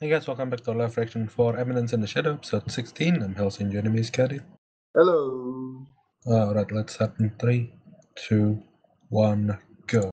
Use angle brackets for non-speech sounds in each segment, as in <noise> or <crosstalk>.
Hey guys, welcome back to Live Reaction for Eminence in the Shadow, episode 16. I'm Helsing your enemies, Caddy. Hello. Alright, let's start in 3, 2, 1, go.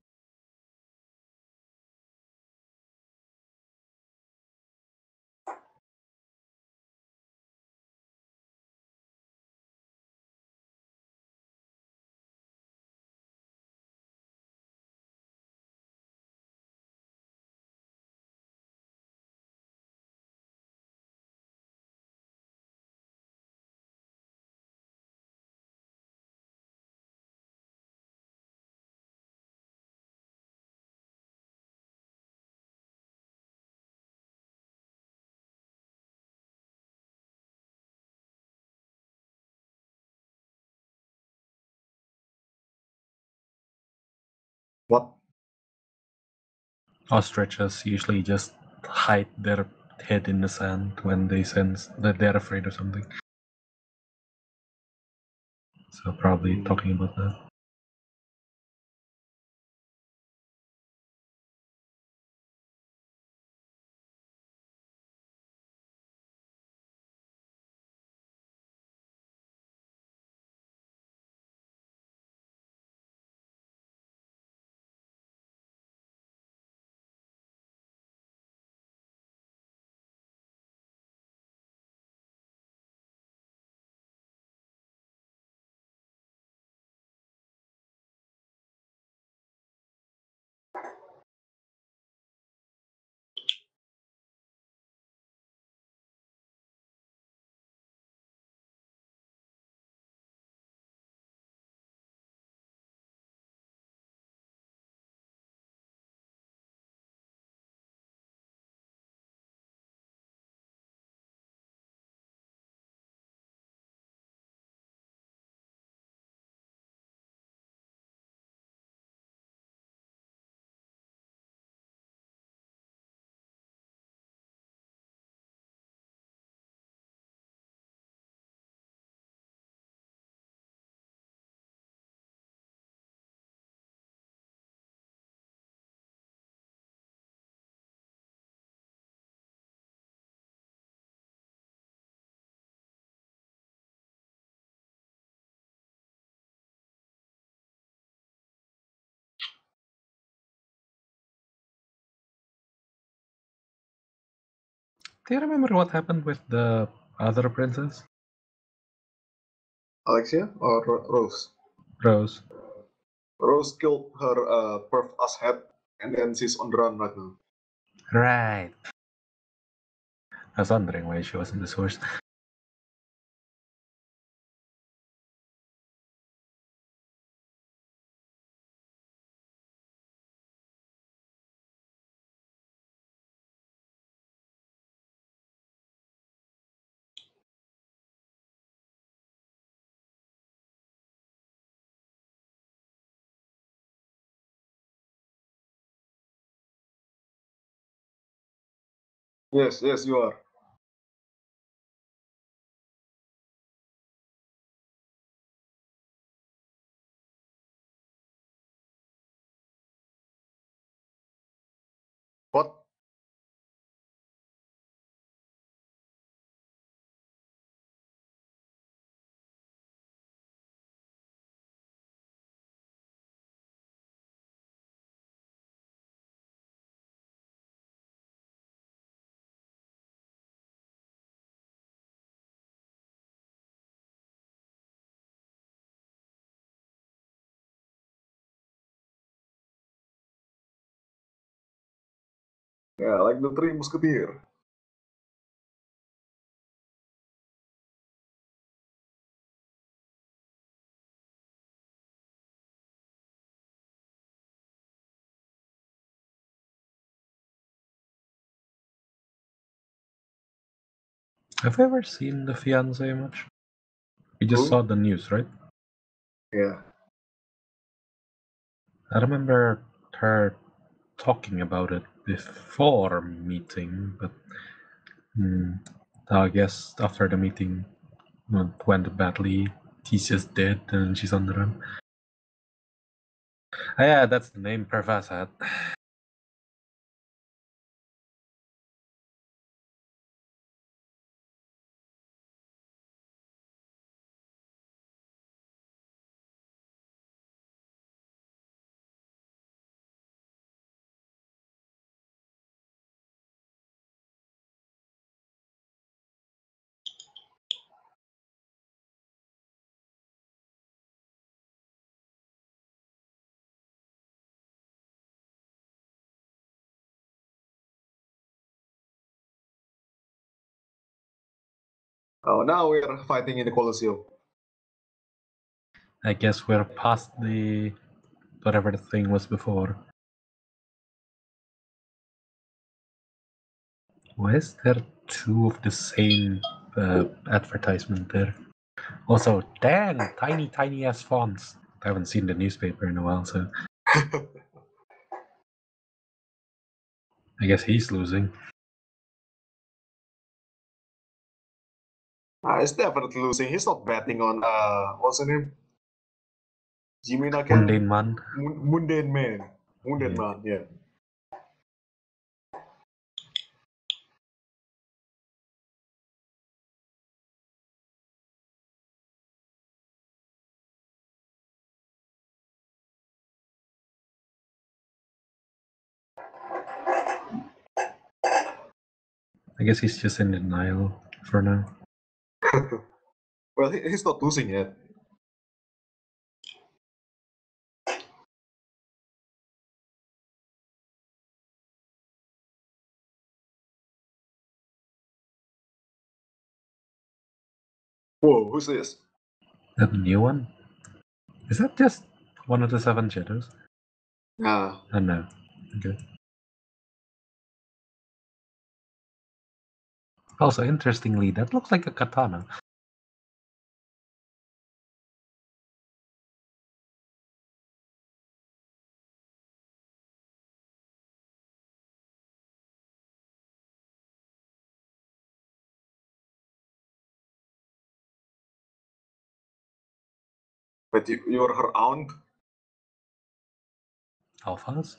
What? Ostriches usually just hide their head in the sand when they sense that they're afraid of something. So, probably talking about that. Do you remember what happened with the other princess? Alexia or Ro- Rose? Rose. Rose killed her uh, perf ass head, and then she's on the run right now. Right. I was wondering why she wasn't the source. Yes, yes, you are. Yeah, like the Three Musketeer. Have you ever seen the fiance much? We just Who? saw the news, right? Yeah. I remember her talking about it before meeting, but hmm, I guess after the meeting went- badly, just dead and she's on the run. Ah, yeah, that's the name Perv Asshat. Oh, now we're fighting in the Colosseum. I guess we're past the whatever the thing was before. Why is there two of the same uh, advertisement there? Also, dang, tiny, tiny ass fonts. I haven't seen the newspaper in a while, so <laughs> I guess he's losing. Ah, he's definitely losing. He's not betting on uh what's his name? Jimmy Nakan Mundane man. Mun- Mundane Man. Mundane Yeah. Man, yeah. I guess he's just in denial for now. <laughs> Well, he, he's not losing yet. Whoa, who's this? That new one? Is that just one of the seven shadows? Ah, Oh no. Okay. Also, interestingly, that looks like a katana. but you, you're her aunt? Alphas?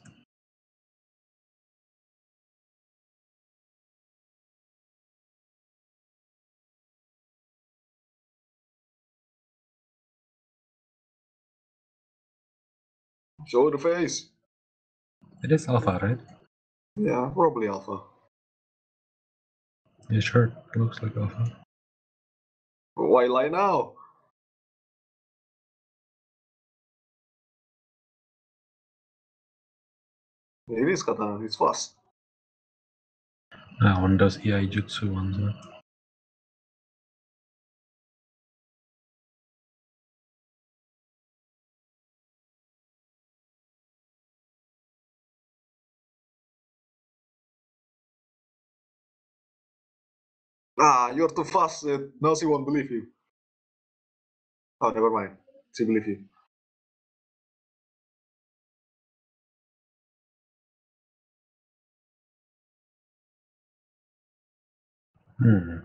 Show the face. It is alpha, right? Yeah, probably Alpha. Sure. It looks like alpha. Why lie now? It is katana, it's fast. Ah, one those Iaijutsu ones. Huh? Ah, you're too fast. Uh, now she won't believe you. Oh, never mind. She believe you. Hmm.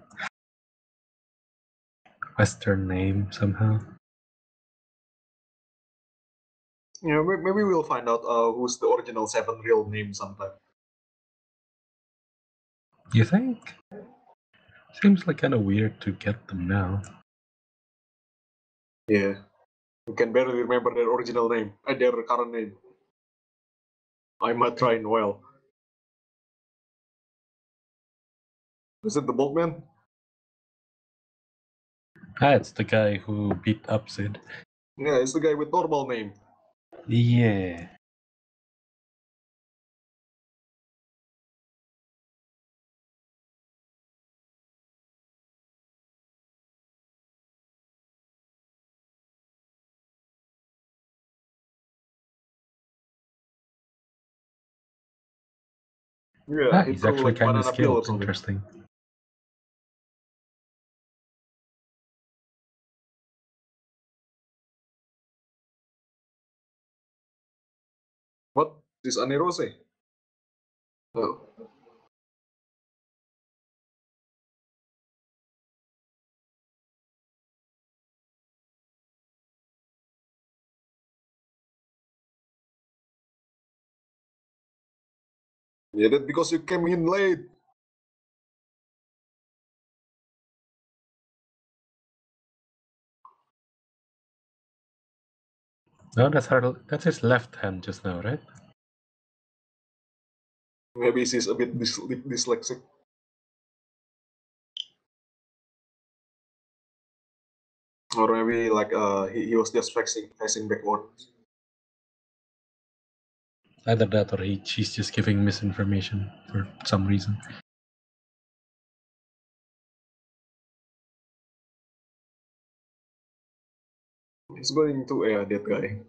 Western name somehow. Yeah, maybe we'll find out uh, who's the original seven real name sometime. You think? Seems like kind of weird to get them now. Yeah. You can barely remember their original name, and their current name. I'm a try Noel. Is it the bald man? Ah, it's the guy who beat up Sid. Yeah, it's the guy with normal name. Yeah. Yeah, ah, he's actually like, kind of or skilled. Interesting. What is Anirose? Oh. Yeah, that because you came in late. No, that's her. That's his left hand just now, right? Maybe she's a bit dys- dyslexic. Or maybe like uh he, he was just facing facing backwards. Either that or he, she's just giving misinformation for some reason. It's going to air that guy.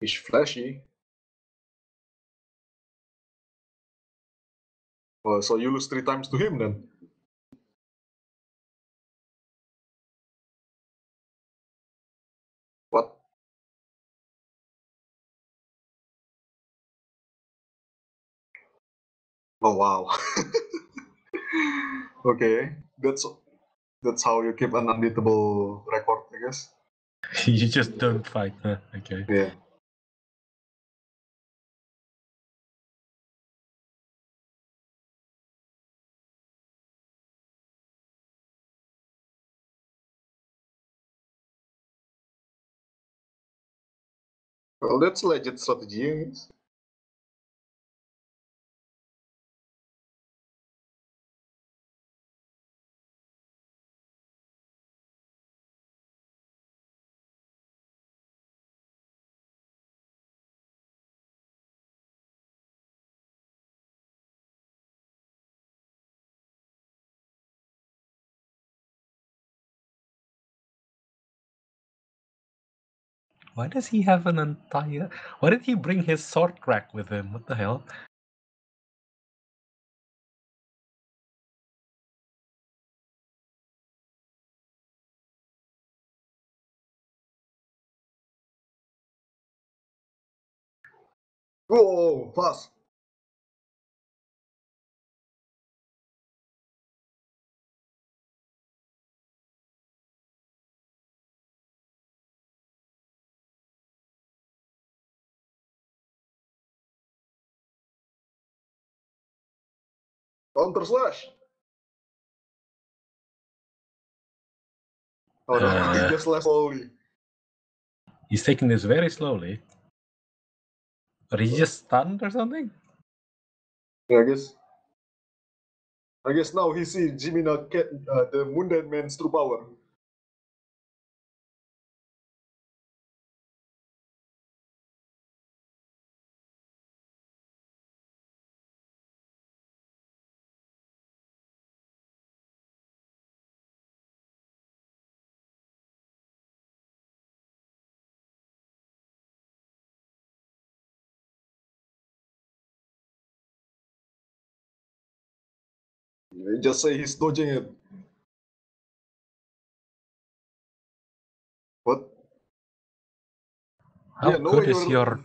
He's flashy. Uh, so you lose three times to him then. Oh wow. <laughs> okay, that's that's how you keep an unbeatable record, I guess. <laughs> you just don't fight, huh? Okay. Yeah. Well, that's legit strategy, I guess. Why does he have an entire? Why did he bring his sword crack with him? What the hell? Oh, oh, oh, Whoa, fast. Counter slash. Oh no, Uh. he <laughs> just left slowly. He's taking this very slowly. Or he's just stunned or something? Yeah, I guess. I guess now he see Jimina get uh, the Mundane Man's true power. Just say he's dodging it. What? How Yeah, no good is your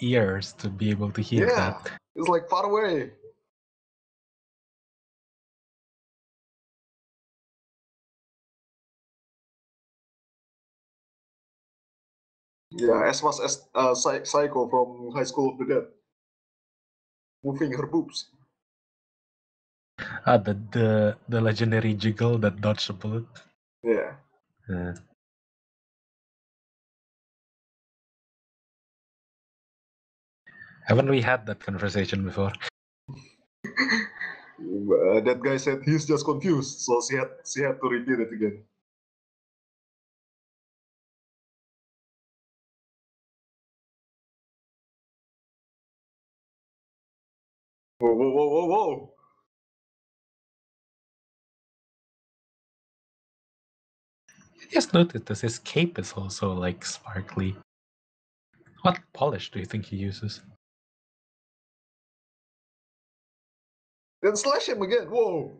ears to be able to hear yeah, that? it's like far away. Yeah, as much as uh, Saeko from High School of the Dead. Moving her boobs. Ah, the the the legendary jiggle that dodged a bullet. Yeah. Uh, haven't we had that conversation before? <laughs> Uh, that guy said he's just confused, so she had she had to repeat it again. Whoa, whoa, whoa, whoa, whoa! Just noticed that his cape is also like sparkly. What polish do you think he uses? Then slash him again. Whoa!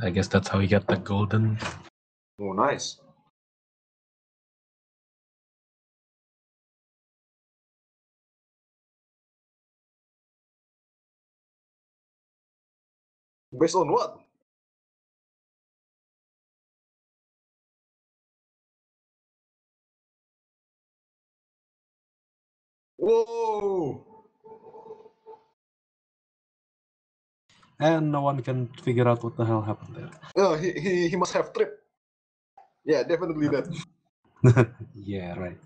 I guess that's how he got the golden. Oh, nice. Based on what? Whoa! And no one can figure out what the hell happened there. No, he, he, he must have trip. Yeah, definitely that. <laughs> yeah, right.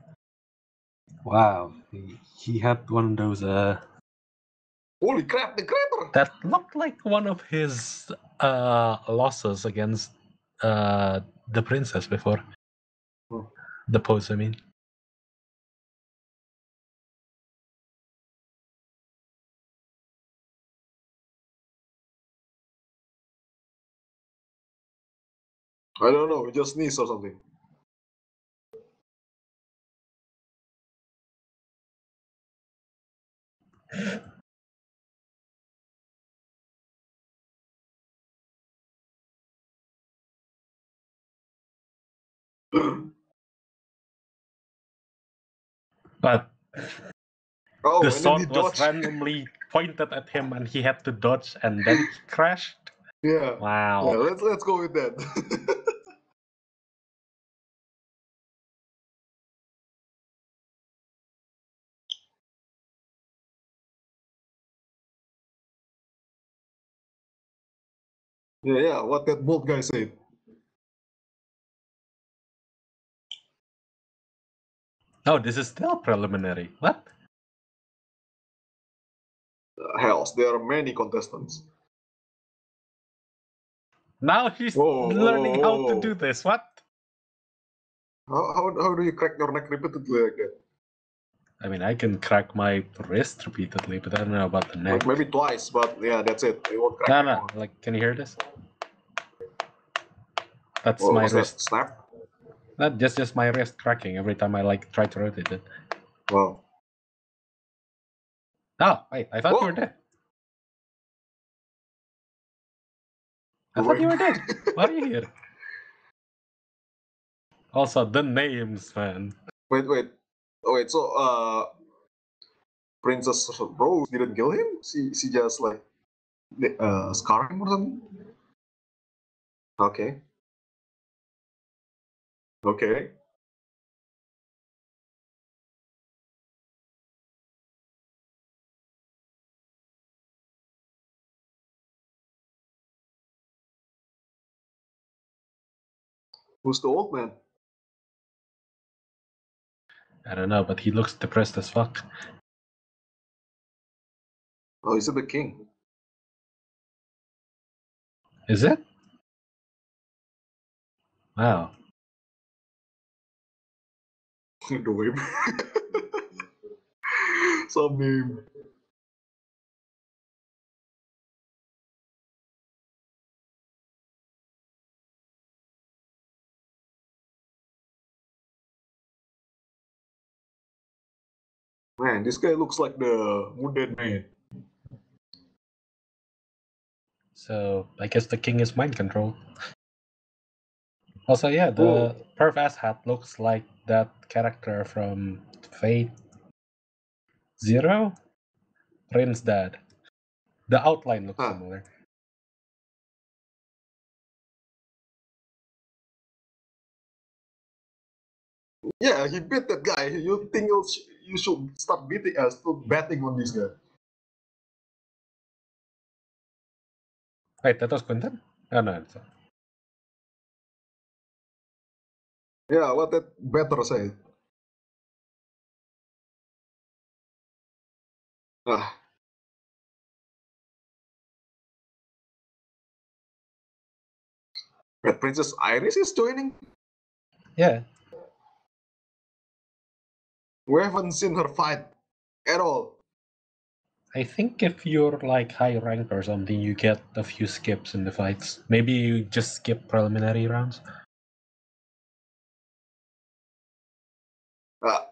Wow, he, he had one of those. Uh, Holy crap, the crater! that looked like one of his uh losses against uh the princess before. Hmm. The pose, I mean. I don't know. Just sneezed or something. But Oh, the sword was randomly pointed at him and he had to dodge and then he <laughs> crashed. Yeah. Wow. Yeah, let's let's go with that. <laughs> yeah, yeah. What that bold guy said. Oh, this is still preliminary. What? Uh, hells, there are many contestants. Now he's Whoa, whoa, learning whoa, how to do this. What? How, how how do you crack your neck repeatedly like that? I mean, I can crack my wrist repeatedly, but I don't know about the neck. Like maybe twice, but yeah, that's it. It won't crack. No, no. Like, can you hear this? That's Whoa, my was that wrist. snap? Not just just my wrist cracking every time I like try to rotate it. Wow. Oh, wait, I thought you were dead. I thought you were dead. <laughs> Why are you here? Also, the names, man. Wait, wait. Wait, so uh Princess Rose didn't kill him? She she just like uh scar him or something? Okay. Okay. Who's the old man? I don't know, but he looks depressed as fuck. Oh, is it the king? Is it? Wow. <laughs> wave. <laughs> Some meme. Man, this guy looks like the wounded man. So I guess the king is mind control. Also, yeah, the Oh. Perv Asshat looks like that character from Fate Zero, Prince Dad. The outline looks Huh. similar. Yeah, he beat that guy. You think you'll you should stop beating us, stop betting on this guy. Wait, that was Quinton? Oh no, it's not. Yeah, what that better say. Ah. Red Princess Iris is joining. Yeah, We haven't seen her fight at all. I think if you're like high rank or something, you get a few skips in the fights. Maybe you just skip preliminary rounds. Ah,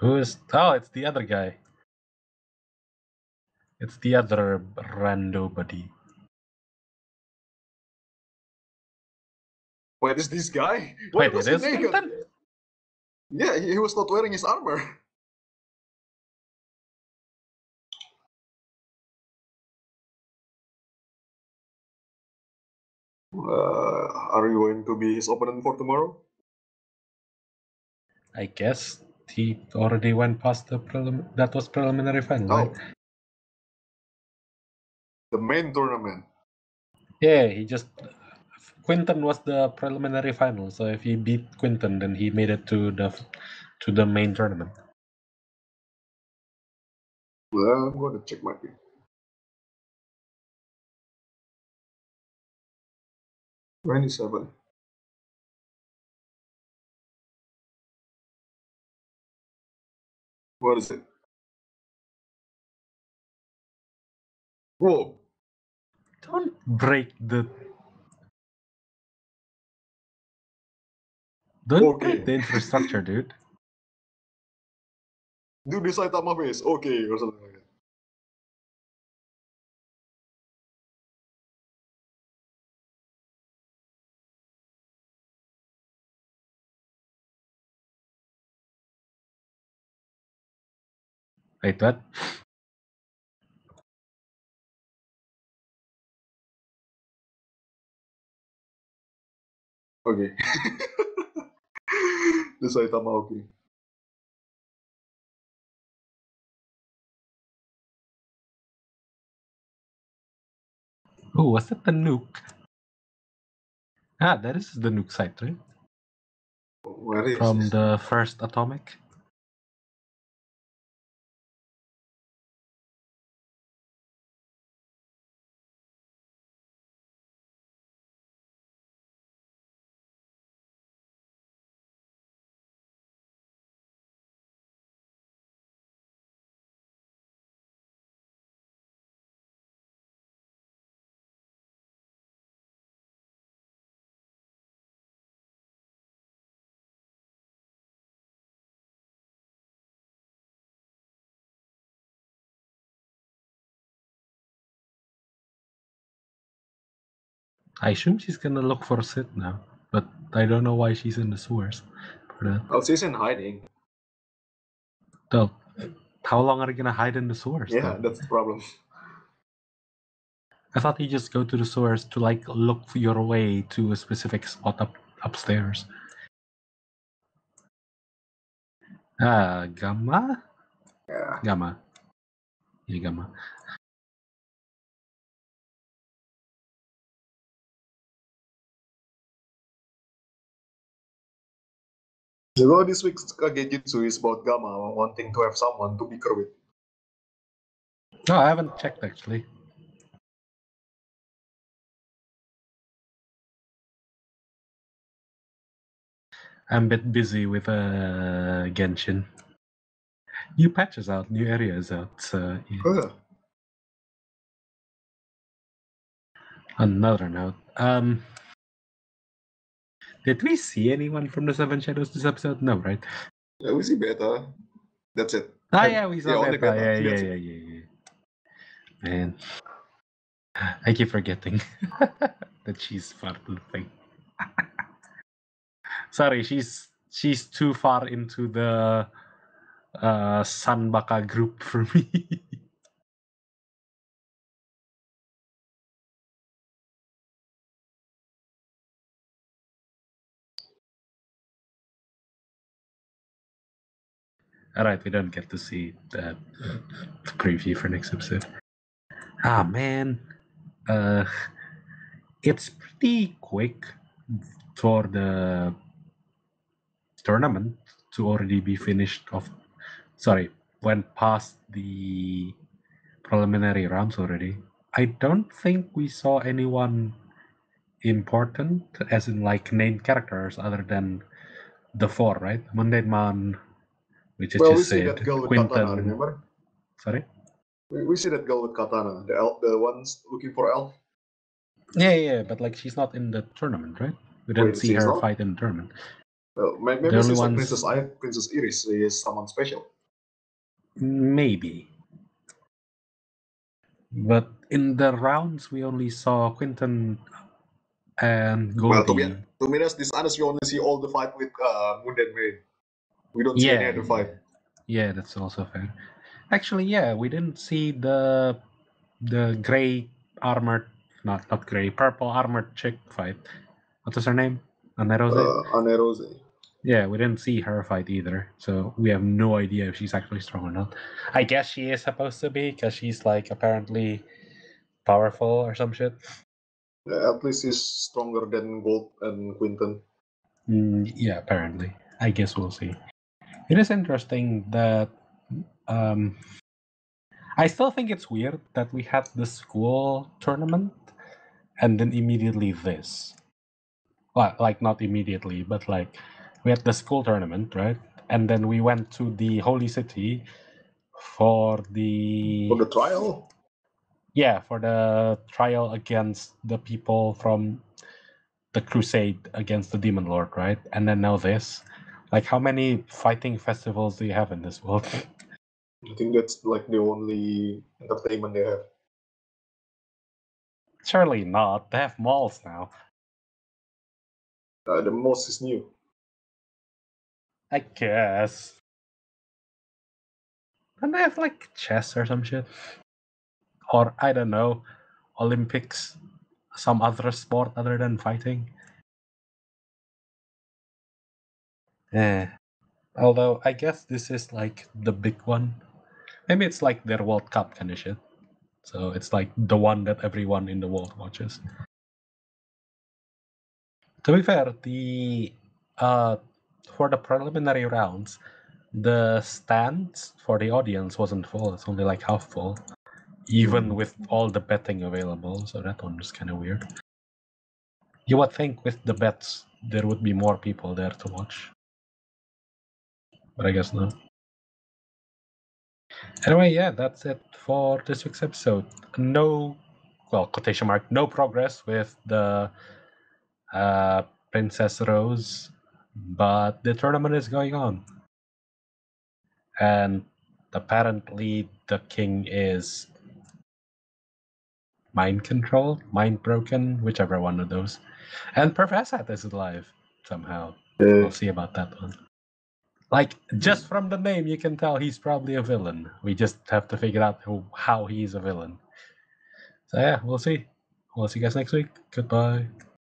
Who is? Oh, it's the other guy. It's the other rando buddy. Wait, is this guy? Why Wait, was it he naked? Quinton? Yeah, he, he was not wearing his armor. Uh, are you going to be his opponent for tomorrow? I guess he already went past the prelim. That was preliminary final, Oh. right? The main tournament. Yeah, he just. Quinton was the preliminary final, so if he beat Quinton, then he made it to the to the main tournament. Well, I'm going to check my game. Twenty-seven. What is it? Whoa. Don't break the. Don't Okay. the infrastructure, dude. Do the Saitama face. Okay, or something like that. Wait, what? Okay. <laughs> the Saitama, okay. Oh, was that the nuke? Ah, that is the nuke site, right? Where is From this? the first atomic. I assume she's gonna look for Sid now, but I don't know why she's in the sewers. For that. Oh, she's in hiding. Though, how long are you gonna hide in the sewers? Yeah, though? that's the problem. I thought you just go to the sewers to like look for your way to a specific spot up upstairs. Ah, Gamma? Yeah. Gamma. Yeah, Gamma. Know, this week's Kagejitsu is about Gamma wanting to have someone to bicker with. No, I haven't checked actually. I'm a bit busy with uh, Genshin. New patches out, new areas out. So yeah. Huh. Another note. Um, did we see anyone from the Seven Shadows this episode? No, right? Yeah, we see beta. That's it. Ah, And- yeah, we saw that. beta, Yeah, yeah, yeah, yeah, yeah. Man, I keep forgetting <laughs> that she's part of the thing. <laughs> Sorry, she's she's too far into the uh Sanbaka group for me. <laughs> All right, we don't get to see the, the preview for next episode. Ah man, uh, it's pretty quick for the tournament to already be finished. Of sorry, went past the preliminary rounds already. I don't think we saw anyone important, as in like named characters, other than the four, right? Mundane Man, which is Well, we see that girl with Quinton, katana, remember? sorry. We, we see that girl with katana, the elf, the ones looking for elf. Yeah, yeah, but like she's not in the tournament, right? We didn't Wait, see her not? fight in the tournament. Well, maybe The only she's like ones- Princess I, Princess Iris. She is someone special. Maybe. But in the rounds, we only saw Quinton and Goldie. Well, to be to be honest, this honest, we only see all the fight with uh, Mundane Maid. We don't see any Yeah, other fight. Yeah, that's also fair. Actually, yeah, we didn't see the the gray armored, not not gray, purple armored chick fight. What was her name? Anna Rose? Uh, Anne Rose. Yeah, we didn't see her fight either, so we have no idea if she's actually strong or not. I guess she is supposed to be because she's like apparently powerful or some shit. Yeah, at least he's stronger than Gold and Quinton. Mm, yeah, apparently. I guess we'll see. It is interesting that um, I still think it's weird that we had the school tournament and then immediately this. Well, like not immediately, but like we had the school tournament, right? And then we went to the holy city for the For the trial? Yeah, for the trial against the people from the crusade against the demon lord, right? And then now this. Like, how many fighting festivals do you have in this world? <laughs> I think that's like the only entertainment they have. Surely not. They have malls now. Uh, the most is new. I guess. And they have like chess or some shit. Or I don't know, Olympics, some other sport other than fighting. Yeah. Although I guess this is like the big one. Maybe it's like their World Cup kind of shit. So it's like the one that everyone in the world watches. To be fair, the uh for the preliminary rounds, the stands for the audience wasn't full. It's only like half full, even with all the betting available. So that one was kind of weird. You would think with the bets there would be more people there to watch, but I guess not. Anyway, yeah, that's it for this week's episode. No, well, quotation mark, no progress with the uh, Princess Rose, but the tournament is going on. And apparently, the king is mind controlled, mind broken, whichever one of those. And Professor is alive somehow. Uh, We'll see about that one. Like, just from the name, you can tell he's probably a villain. We just have to figure out who, how he's a villain. So, yeah, we'll see. We'll see you guys next week. Goodbye.